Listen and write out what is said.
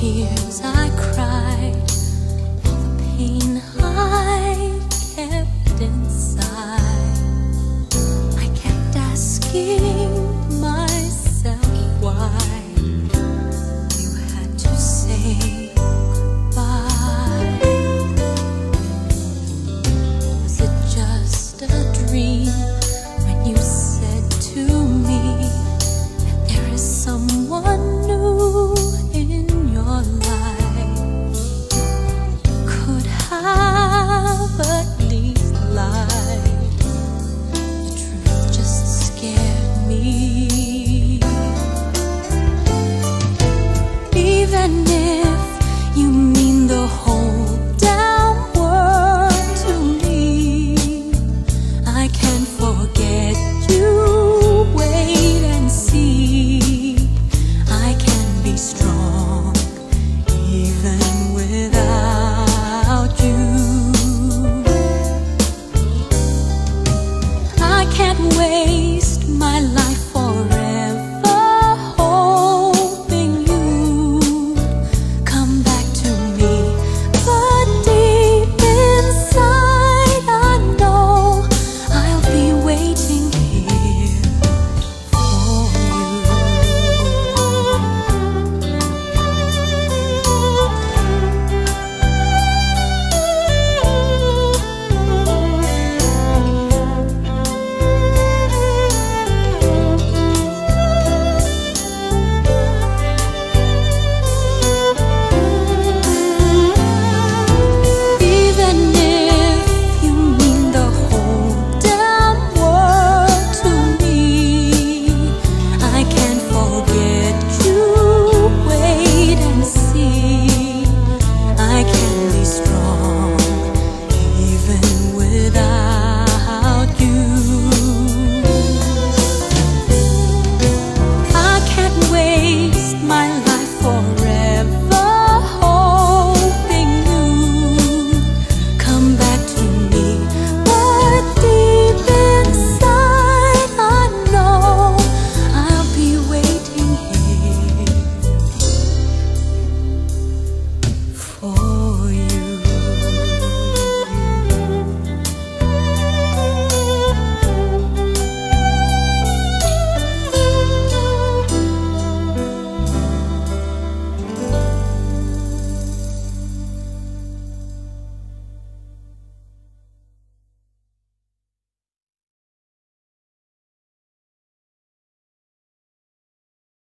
tears I cried, all the pain I kept inside. scared me. Even if you mean the whole damn world to me, I can't forget you. Wait.